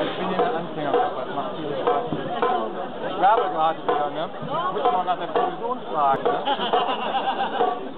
Ich bin hier ein Anfänger, das macht viel Spaß. Ich werbe gerade wieder, ne? Muss man nach der Provision fragen, ne?